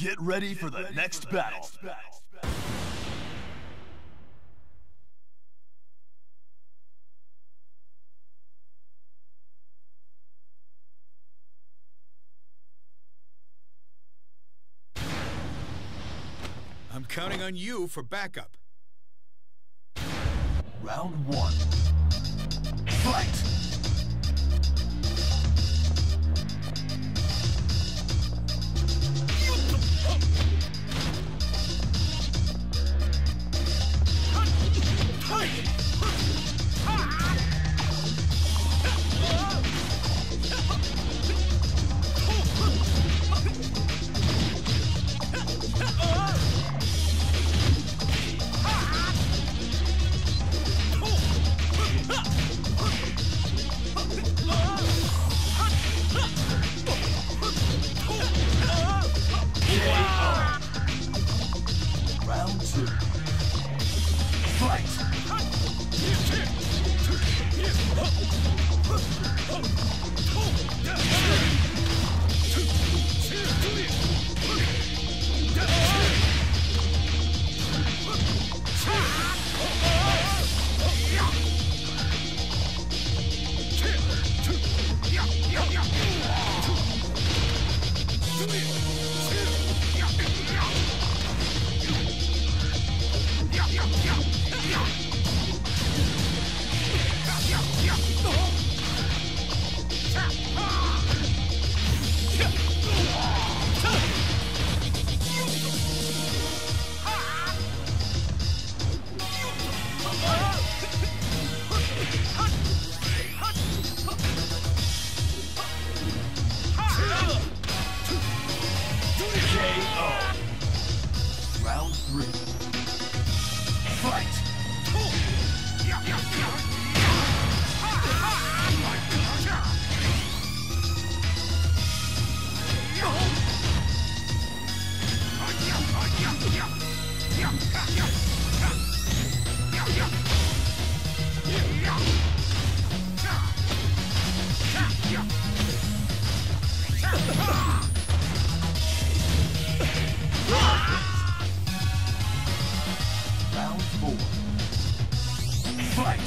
Get ready for the next battle. I'm counting on you for backup. Round one. Fight! Two.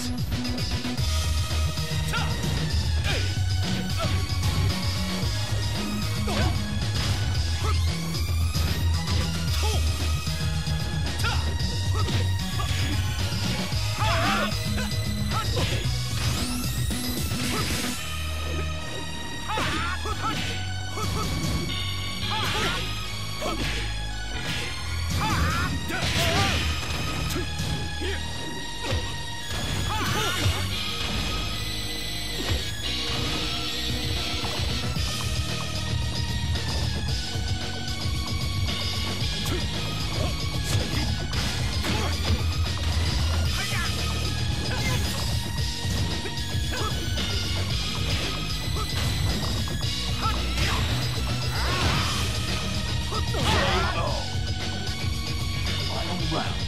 Fight! Round.